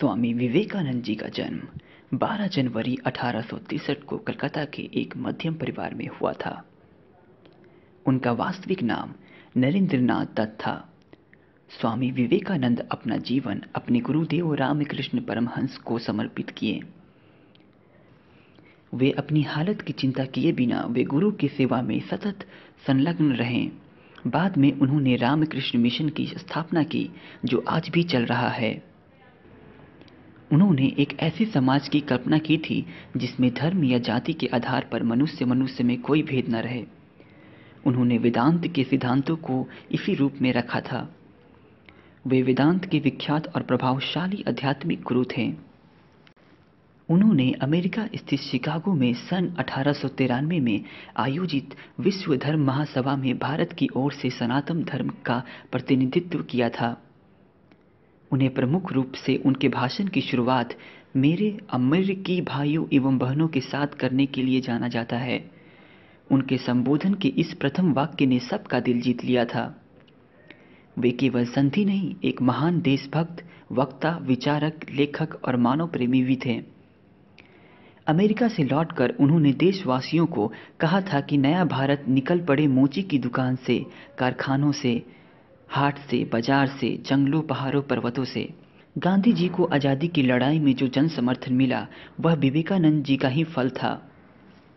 स्वामी विवेकानंद जी का जन्म 12 जनवरी 1863 को कलकत्ता के एक मध्यम परिवार में हुआ था। उनका वास्तविक नाम नरेंद्रनाथ दत्त था। स्वामी विवेकानंद अपना जीवन अपने गुरुदेव रामकृष्ण परमहंस को समर्पित किए। वे अपनी हालत की चिंता किए बिना वे गुरु की सेवा में सतत संलग्न रहे। बाद में उन्होंने रामकृष्ण मिशन की स्थापना की, जो आज भी चल रहा है। उन्होंने एक ऐसे समाज की कल्पना की थी, जिसमें धर्म या जाति के आधार पर मनुष्य मनुष्य में कोई भेद न रहे। उन्होंने वेदांत के सिद्धांतों को इसी रूप में रखा था। वे वेदांत के विख्यात और प्रभावशाली आध्यात्मिक गुरु थे। उन्होंने अमेरिका स्थित शिकागो में सन अठारह सौ तिरानवे में आयोजित विश्व धर्म महासभा में भारत की ओर से सनातन धर्म का प्रतिनिधित्व किया था। उन्हें प्रमुख रूप से उनके भाषण की शुरुआत मेरे अमेरिकी भाइयों एवं बहनों के साथ करने के लिए जाना जाता है। उनके संबोधन के इस प्रथम वाक्य ने सबका दिल जीत लिया था। वे केवल संधि नहीं, एक महान देशभक्त, वक्ता, विचारक, लेखक और मानव प्रेमी भी थे। अमेरिका से लौटकर उन्होंने देशवासियों को कहा था कि नया भारत निकल पड़े मोची की दुकान से, कारखानों से हाट से, बाज़ार से, जंगलों पहाड़ों पर्वतों से। गांधी जी को आज़ादी की लड़ाई में जो जन समर्थन मिला, वह विवेकानंद जी का ही फल था।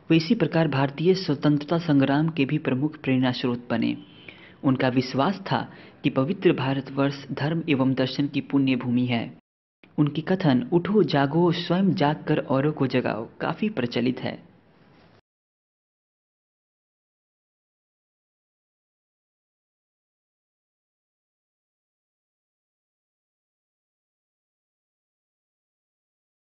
वे इसी प्रकार भारतीय स्वतंत्रता संग्राम के भी प्रमुख प्रेरणा स्रोत बने। उनका विश्वास था कि पवित्र भारतवर्ष धर्म एवं दर्शन की पुण्य भूमि है। उनकी कथन, उठो, जागो, स्वयं जाग कर औरों को जगाओ काफ़ी प्रचलित है।